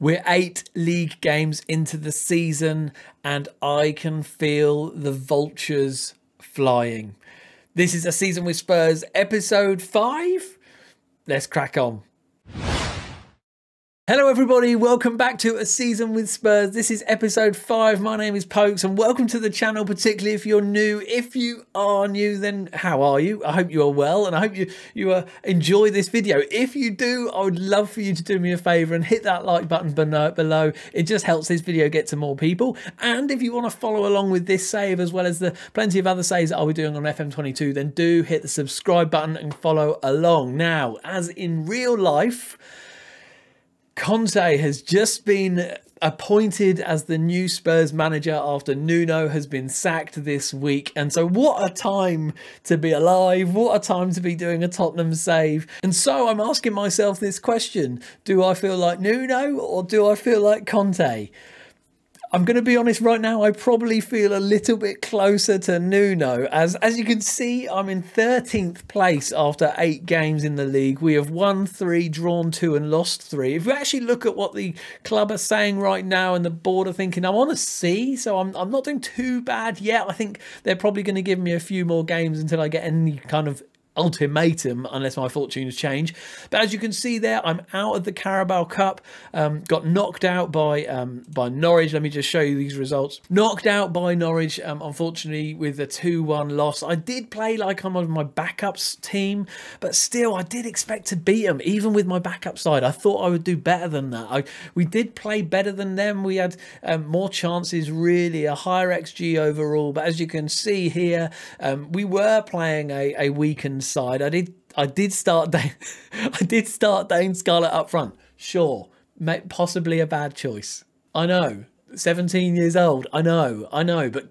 We're eight league games into the season, and I can feel the vultures flying. This is a season with Spurs, episode five. Let's crack on. Hello, everybody. Welcome back to A Season with Spurs. This is episode five. My name is Pokes, and welcome to the channel, particularly if you're new. If you are new, then how are you? I hope you are well, and I hope you, you uh, enjoy this video. If you do, I would love for you to do me a favor and hit that like button below. It just helps this video get to more people. And if you want to follow along with this save, as well as the plenty of other saves that I'll be doing on FM22, then do hit the subscribe button and follow along. Now, as in real life, Conte has just been appointed as the new Spurs manager after Nuno has been sacked this week. And so, what a time to be alive! What a time to be doing a Tottenham save. And so, I'm asking myself this question Do I feel like Nuno or do I feel like Conte? I'm going to be honest right now, I probably feel a little bit closer to Nuno. As as you can see, I'm in 13th place after eight games in the league. We have won three, drawn two, and lost three. If we actually look at what the club are saying right now and the board are thinking, I'm on a C, so I'm, I'm not doing too bad yet. I think they're probably going to give me a few more games until I get any kind of ultimatum unless my fortunes change. But as you can see there, I'm out of the Carabao Cup. Um, got knocked out by um, by Norwich. Let me just show you these results. Knocked out by Norwich, um, unfortunately, with a 2-1 loss. I did play like I'm on my backups team, but still, I did expect to beat them, even with my backup side. I thought I would do better than that. I, we did play better than them. We had um, more chances, really, a higher XG overall. But as you can see here, um, we were playing a, a weakened side. I did I did start Dane, I did start Dane Scarlett up front. Sure, possibly a bad choice. I know. 17 years old. I know. I know, but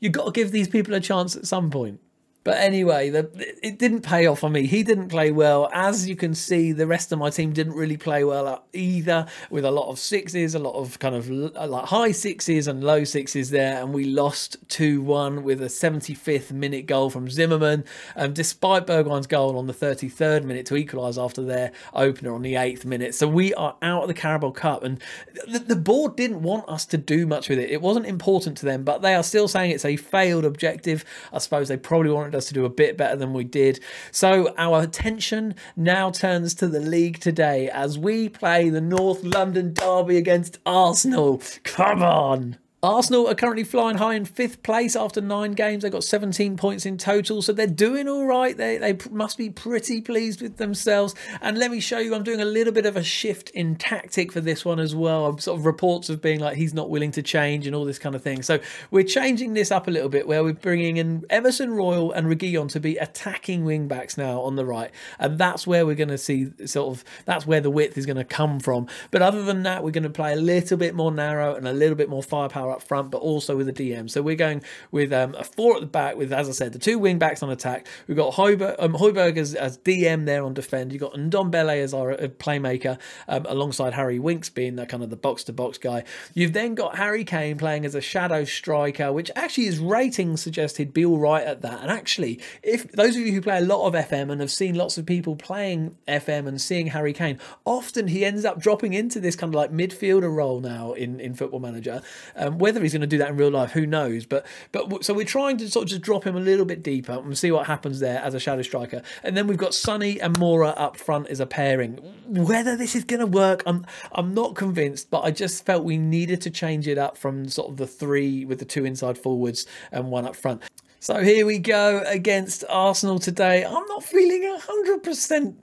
you've got to give these people a chance at some point. But anyway, the, it didn't pay off on me. He didn't play well. As you can see, the rest of my team didn't really play well either, with a lot of sixes, a lot of kind of like high sixes and low sixes there. And we lost 2 1 with a 75th minute goal from Zimmermann. Um, despite Bergwijn's goal on the 33rd minute to equalise after their opener on the 8th minute. So we are out of the Carabao Cup. And the, the board didn't want us to do much with it. It wasn't important to them, but they are still saying it's a failed objective. I suppose they probably wanted wanted us to do a bit better than we did. So our attention now turns to the league today as we play the North London Derby against Arsenal. Come on! Arsenal are currently flying high in fifth place after nine games. They've got 17 points in total, so they're doing all right. They, they must be pretty pleased with themselves. And let me show you, I'm doing a little bit of a shift in tactic for this one as well. I'm sort of reports of being like he's not willing to change and all this kind of thing. So we're changing this up a little bit where we're bringing in Emerson Royal and Reguilon to be attacking wing backs now on the right. And that's where we're going to see sort of, that's where the width is going to come from. But other than that, we're going to play a little bit more narrow and a little bit more firepower up front, but also with a DM. So we're going with um, a four at the back with, as I said, the two wing backs on attack. We've got um, Højbjerg as, as DM there on defend. You've got Ndombele as our uh, playmaker um, alongside Harry Winks being the kind of the box-to-box -box guy. You've then got Harry Kane playing as a shadow striker, which actually his rating suggests he'd be all right at that. And actually, if those of you who play a lot of FM and have seen lots of people playing FM and seeing Harry Kane, often he ends up dropping into this kind of like midfielder role now in, in Football Manager. Um, whether he's going to do that in real life, who knows? But but so we're trying to sort of just drop him a little bit deeper and see what happens there as a shadow striker. And then we've got Sonny and Moura up front as a pairing. Whether this is going to work, I'm I'm not convinced, but I just felt we needed to change it up from sort of the three with the two inside forwards and one up front. So here we go against Arsenal today. I'm not feeling 100%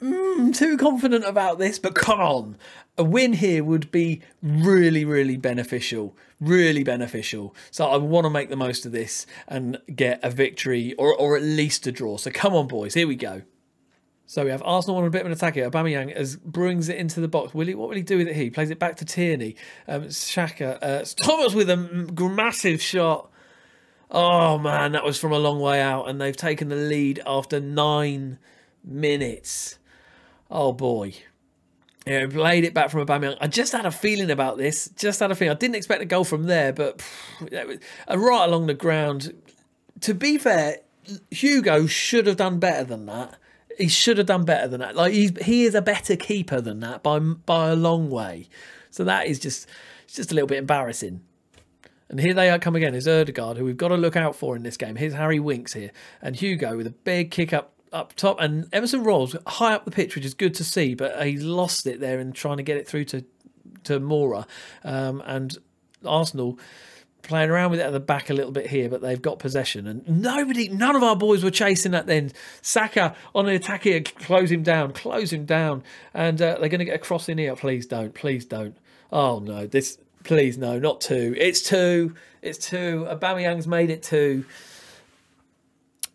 mm, too confident about this, but come on a win here would be really, really beneficial. Really beneficial. So I want to make the most of this and get a victory or, or at least a draw. So come on, boys. Here we go. So we have Arsenal on a bit of an attack here. Aubameyang as brings it into the box. Will he? What will he do with it? He plays it back to Tierney. Um, Xhaka. Uh, Thomas with a massive shot. Oh man, that was from a long way out, and they've taken the lead after nine minutes. Oh boy. Yeah, played it back from Aubameyang. I just had a feeling about this. Just had a feeling. I didn't expect a goal from there, but right along the ground. To be fair, Hugo should have done better than that. he should have done better than that. Like he's he is a better keeper than that by by a long way. So that is just it's just a little bit embarrassing. And here they are come again. Is Ødegaard, who we've got to look out for in this game. Here's Harry Winks here, and Hugo with a big kick up up top, and Emerson Royals high up the pitch, which is good to see. But he lost it there in trying to get it through to to Moura, um, and Arsenal playing around with it at the back a little bit here, but they've got possession. And nobody, none of our boys were chasing that then. Saka on the attack here, close him down, close him down. And uh, they're going to get a cross in here. Please don't, please don't. Oh no, this, please no, not two. It's two. It's two. Aubameyang's made it two.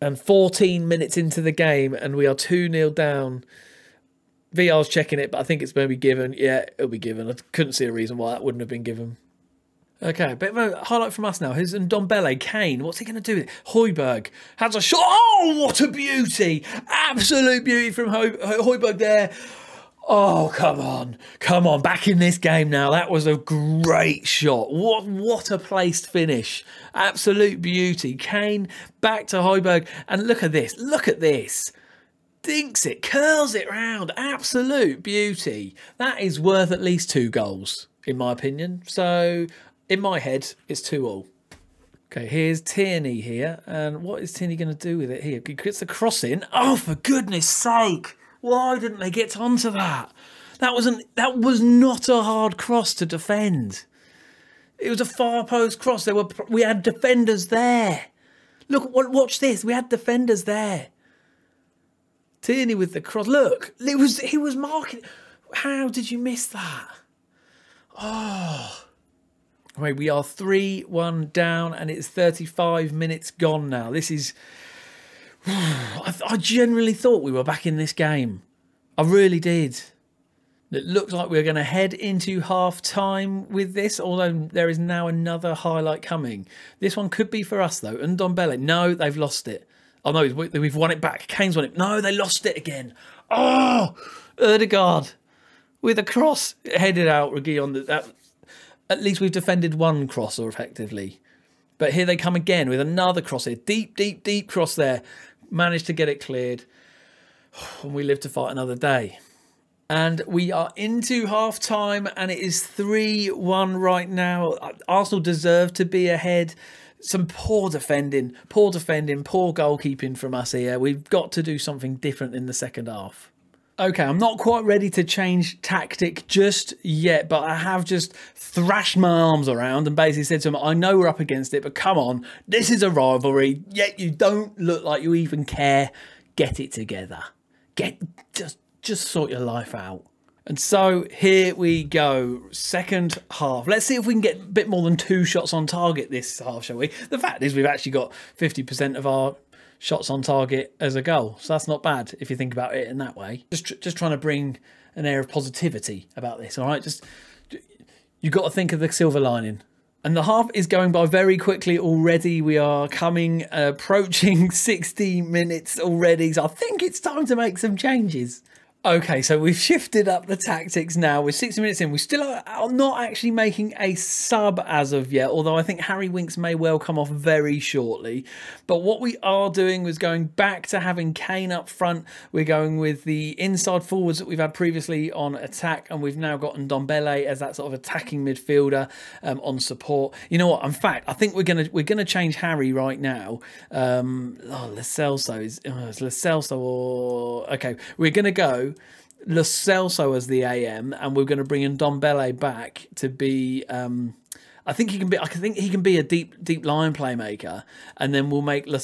And 14 minutes into the game, and we are 2 0 down. VR's checking it, but I think it's going to be given. Yeah, it'll be given. I couldn't see a reason why that wouldn't have been given. Okay, a bit of a highlight from us now. Here's Ndombele, Kane. What's he going to do with it? Højbjerg has a shot. Oh, what a beauty! Absolute beauty from Højbjerg there. Oh, come on. Come on. Back in this game now. That was a great shot. What what a placed finish. Absolute beauty. Kane back to Højbjerg. And look at this. Look at this. Dinks it. Curls it round. Absolute beauty. That is worth at least two goals, in my opinion. So in my head, it's two all. Okay, here's Tierney here. And what is Tierney going to do with it here? He gets the cross in. Oh, for goodness sake. Why didn't they get onto that? That wasn't that was not a hard cross to defend. It was a far post cross. There were we had defenders there. Look, watch this. We had defenders there. Tierney with the cross. Look, it was he was marking. How did you miss that? Oh. Right, we are 3 1 down and it's 35 minutes gone now. This is. I, I generally thought we were back in this game. I really did. It looks like we're going to head into half time with this, although there is now another highlight coming. This one could be for us, though. And Ndombele, no, they've lost it. Oh, no, we've won it back. Kane's won it. No, they lost it again. Oh, Ødegaard with a cross headed out. Reguilon, that at least we've defended one crosser effectively. But here they come again with another cross here. Deep, deep, deep cross there. Managed to get it cleared. And we live to fight another day. And we are into half time and it is 3 1 right now. Arsenal deserve to be ahead. Some poor defending, poor defending, poor goalkeeping from us here. We've got to do something different in the second half. Okay, I'm not quite ready to change tactic just yet, but I have just thrashed my arms around and basically said to him, I know we're up against it, but come on, this is a rivalry, yet you don't look like you even care. Get it together. Get just just sort your life out. And so here we go, second half. Let's see if we can get a bit more than two shots on target this half, shall we? The fact is, we've actually got 50% of our shots on target as a goal. So that's not bad if you think about it in that way. Just tr just trying to bring an air of positivity about this. All right, just you got to think of the silver lining. And the half is going by very quickly already. We are coming, uh, approaching 60 minutes already. So I think it's time to make some changes. Okay, so we've shifted up the tactics now. We're 60 minutes in. We still are not actually making a sub as of yet, although I think Harry Winks may well come off very shortly. But what we are doing was going back to having Kane up front. We're going with the inside forwards that we've had previously on attack, and we've now got Ndombele as that sort of attacking midfielder um, on support. You know what? In fact, I think we're gonna we're gonna change Harry right now. Um, oh, is oh, Lo Celso or okay, we're gonna go. Lo Celso as the AM, and we're going to bring in Ndombele back to be. Um, I think he can be. I think he can be a deep, deep line playmaker, and then we'll make Lo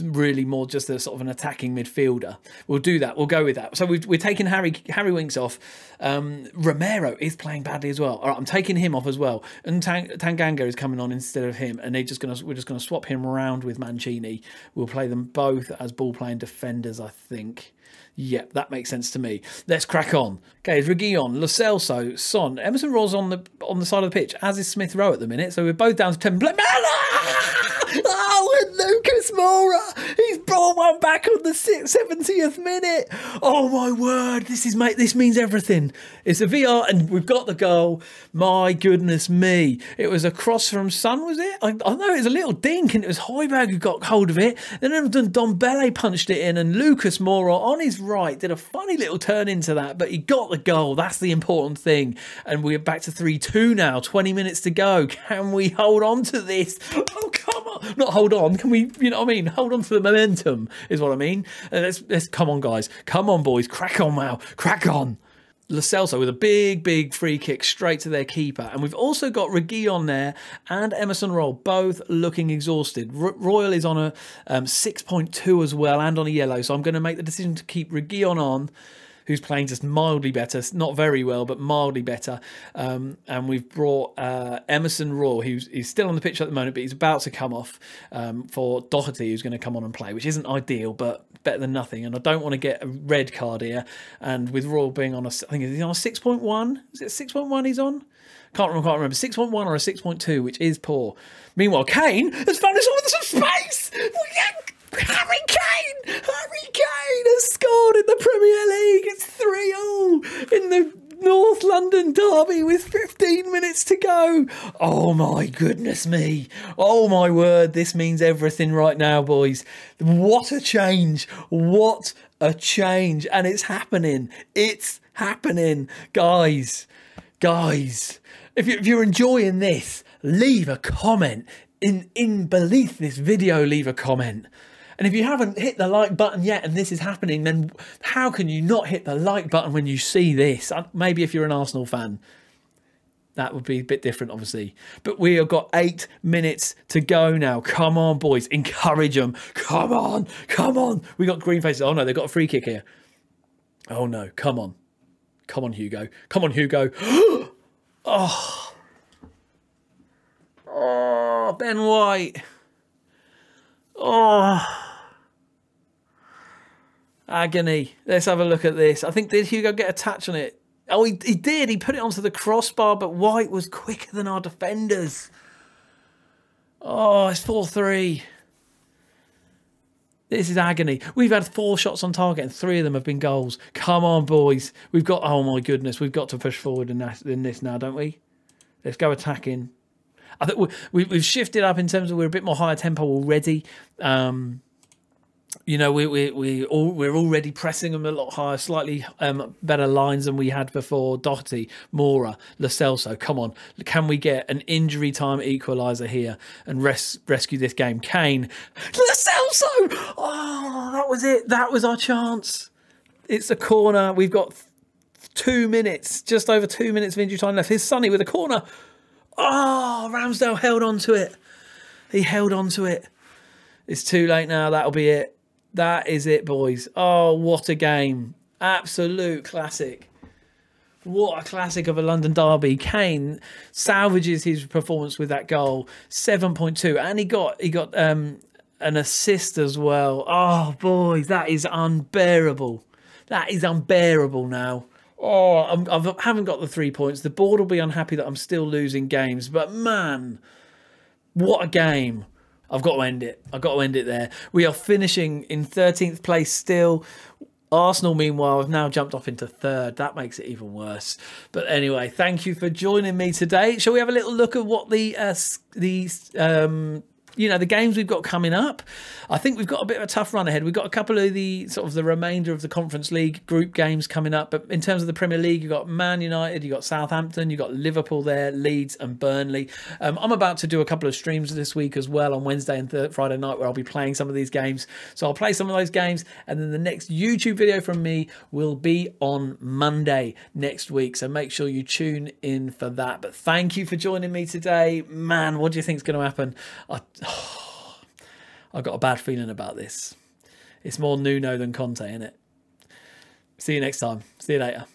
really more just a sort of an attacking midfielder. We'll do that. We'll go with that. So we are taking Harry Harry Winks off. Um, Romero is playing badly as well. All right, I'm taking him off as well, and Tang, Tanganga is coming on instead of him, and they're just gonna we're just gonna swap him around with Mancini. We'll play them both as ball playing defenders, I think. Yep, that makes sense to me. Let's crack on. Okay, Reguilon, Lo Celso, Son, Emerson Royals on the on the side of the pitch, as is Smith Rowe at the minute. So we're both down to ten. Oh, and Lucas Moura, he's brought one back on the 70th minute. Oh my word, this is mate, this means everything. It's a VR and we've got the goal. My goodness me. It was a cross from Son, was it? I, I know it was a little dink and it was Højbjerg who got hold of it. Then Ndombele punched it in and Lucas Moura on his right did a funny little turn into that, but he got the goal. That's the important thing. And we're back to 3-2 now, 20 minutes to go. Can we hold on to this? Oh, on. Not hold on. Can we, you know what I mean? Hold on to the momentum is what I mean. Uh, let's, let's come on, guys. Come on, boys. Crack on now. Crack on. Lo Celso with a big, big free kick straight to their keeper. And we've also got Reguilon there and Emerson Royal, both looking exhausted. R Royal is on a um, 6.2 as well and on a yellow. So I'm going to make the decision to keep Reguilon on who's playing just mildly better, not very well, but mildly better. Um, and we've brought uh, Emerson Royal, who's he's still on the pitch at the moment, but he's about to come off um, for Doherty, who's going to come on and play, which isn't ideal, but better than nothing. And I don't want to get a red card here. And with Royal being on a, I think he's on a 6.1. Is it 6.1 he's on? Can't remember, can't remember. 6.1 or a 6.2, which is poor. Meanwhile, Kane has found himself with some space. Harry Kane! Harry Kane has scored in the Premier League. It's 3 0 in the North London derby with 15 minutes to go. Oh my goodness me. Oh my word. This means everything right now, boys. What a change. What a change. And it's happening. It's happening. Guys, guys, if you're enjoying this, leave a comment. In, in beneath this video, leave a comment. And if you haven't hit the like button yet and this is happening, then how can you not hit the like button when you see this? Uh, maybe if you're an Arsenal fan, that would be a bit different, obviously. But we have got eight minutes to go now. Come on, boys. Encourage them. Come on. Come on. We got green faces. Oh, no, they've got a free kick here. Oh, no. Come on. Come on, Hugo. Come on, Hugo. oh. Oh, Ben White. Oh. Agony. Let's have a look at this. I think, did Hugo get a touch on it? Oh, he, he did. He put it onto the crossbar, but White was quicker than our defenders. Oh, it's 4 3. This is agony. We've had four shots on target and three of them have been goals. Come on, boys. We've got, oh my goodness, we've got to push forward in, that, in this now, don't we? Let's go attacking. I think we, we've shifted up in terms of we're a bit more higher tempo already. Um, you know, we we we all we're already pressing them a lot higher, slightly um, better lines than we had before. Doherty, Moura, Lo Celso. Come on, can we get an injury time equaliser here and res- rescue this game? Kane, Lo Celso. Oh, that was it. That was our chance. It's a corner. We've got two minutes, just over two minutes of injury time left. Here's Sonny with a corner. Oh, Ramsdale held on to it. He held on to it. It's too late now. That'll be it. That is it, boys. Oh, what a game. Absolute classic. What a classic of a London derby. Kane salvages his performance with that goal. 7.2. And he got he got um an assist as well. Oh boys, that is unbearable. That is unbearable now. Oh, I'm, I haven't got the three points. The board will be unhappy that I'm still losing games, but man, what a game! I've got to end it. I've got to end it there. We are finishing in 13th place still. Arsenal, meanwhile, have now jumped off into third. That makes it even worse. But anyway, thank you for joining me today. Shall we have a little look at what the uh, the um, you know the games we've got coming up i think we've got a bit of a tough run ahead. We've got a couple of the sort of the remainder of the conference league group games coming up but in terms of the premier league you've got man united you've got southampton you've got liverpool there leeds and burnley. Um, i'm about to do a couple of streams this week as well on wednesday and friday night where i'll be playing some of these games. So i'll play some of those games and then the next youtube video from me will be on monday next week. So make sure you tune in for that. But thank you for joining me today. Man what do you think is going to happen? I, I've got a bad feeling about this. It's more Nuno than Conte, isn't it? See you next time. See you later.